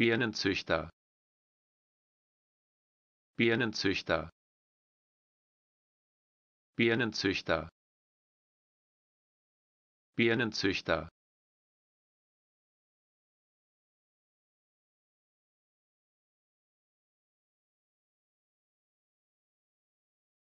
Bienenzüchter Bienenzüchter Bienenzüchter Bienenzüchter